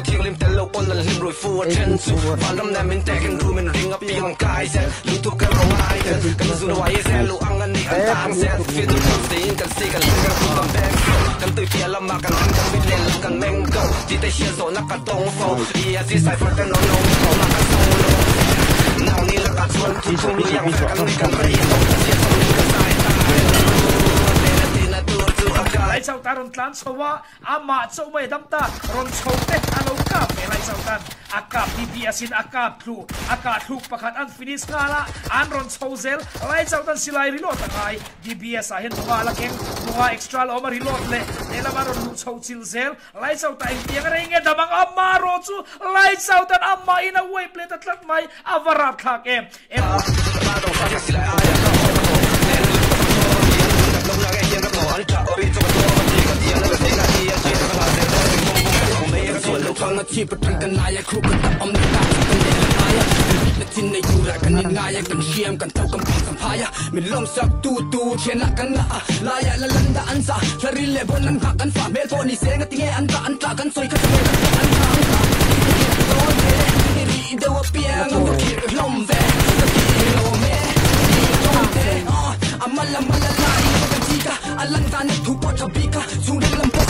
tao thiêu lim tên lâu con lần lim rồi phua chân su và lâm nam bên tè khăn ru mình ring up đi lòng cai sen lu thu cái rong ai tên cần du nó ai sen lu ăn ăn đi ăn tang sen phía tôi không thấy cần si cần lưng cần không bèn cần từ phía lâm mà cần ăn cần biết lên cần men cầu chỉ tay chia rồi nắp cả tông phô đi à chỉ sai phải tên nó nó nó mà cần solo nào ni là cả chuồn thu thu lu yang cần đi cần riêng không chỉ không cần sai tai lai sau ta ron tlan sowa ama cho mai dam ta, ron chote alo ka ve lai sau tan. Aka pp asin aka thlu aka thlu pakhat an finish kala an ron zel, lai sau tan silai rilo ta kai dbs a hen wa la keng nuwa extra lo mari lot le. Ela ma ron chou chil zel, lai sau ta eng tiang renge damang ama ro chu, lai sau tan ama in a way plate atlat mai avarap thak em. Em أمل أمل لا يبقى ديكا ألان تاني تبقى تبيكا سوري لمبو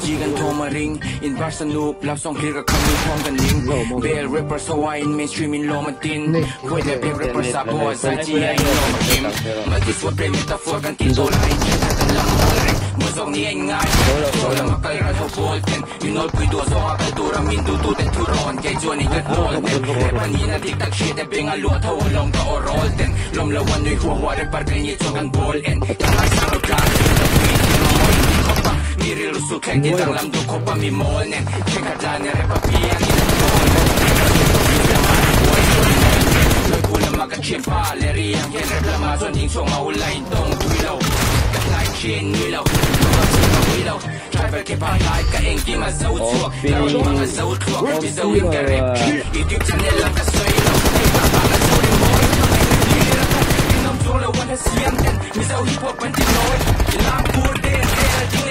지간 도마링 인발산 눕랍송 길가 컴닝 통가님 벨 래퍼 소화인 메인스트림인 로마틴 괴대 백 래퍼 사보아 사지야 이놈의 힘 마티스와 플레이터 푸아간 띠도라인 기타간 람도라인 무속 니엔 나이 저랑 아까이라도 볼땐 이널 귀도서 아까 도라민 두두대 투런 개조니가 볼땐 에반이나 틱탁 시대 빙아 루아타 올롱가 오롤땐 롬라원 뉘 후아와레 빨간 예초간 볼엔 당할 사로 가는 이를우스갱기달람도곱밤이모을낸캐가다는랩아비안이 Oh,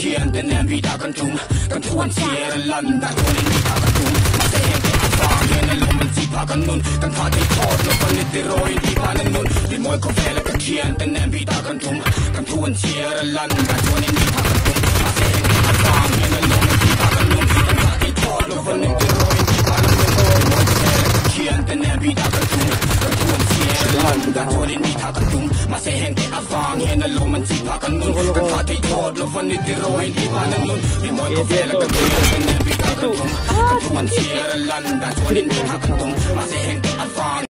Kirchen, den nennen wir Dagentum. Ganz hohen Tiere landen, da holen wir Dagentum. Was der Hände abfahren, jene Lummen, sie packen nun. Dann fahr die Tod, noch von nicht die Reuen, die Bahnen nun. Die Molko Fälle kakieren, den nennen wir Dagentum. Ganz hohen Tiere landen, da holen wir Dagentum. Was der Hände abfahren, jene Lummen, sie packen nun. Dann fahr die Tod, noch von nicht die Reuen, die Bahnen nun. Die Molko Fälle kakieren, den nennen wir Dagentum. Ganz hohen Sugahan ni takatun Masehen te avang Hen aluman si pakanun Kanta te tod Lovan ni tiro Hindi mananun Bimoy ko vera Kagayon Hindi takatun Kantuman siya ralan Dasunin ni takatun Masehen te avang